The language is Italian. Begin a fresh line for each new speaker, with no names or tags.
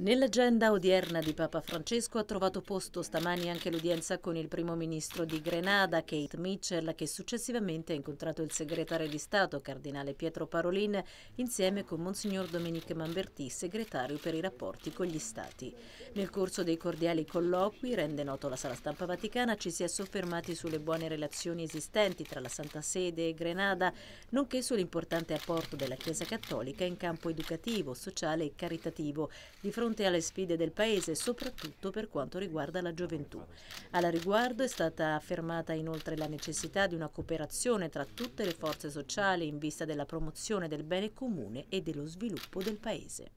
Nell'agenda odierna di Papa Francesco ha trovato posto stamani anche l'udienza con il primo ministro di Grenada, Kate Mitchell, che successivamente ha incontrato il segretario di Stato, cardinale Pietro Parolin, insieme con Monsignor Dominique Mambertì, segretario per i rapporti con gli Stati. Nel corso dei cordiali colloqui, rende noto la Sala Stampa Vaticana, ci si è soffermati sulle buone relazioni esistenti tra la Santa Sede e Grenada, nonché sull'importante apporto della Chiesa Cattolica in campo educativo, sociale e caritativo, di fronte fronte alle sfide del Paese, soprattutto per quanto riguarda la gioventù. Alla riguardo è stata affermata inoltre la necessità di una cooperazione tra tutte le forze sociali in vista della promozione del bene comune e dello sviluppo del Paese.